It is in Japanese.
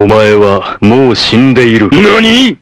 お前はもう死んでいる。何？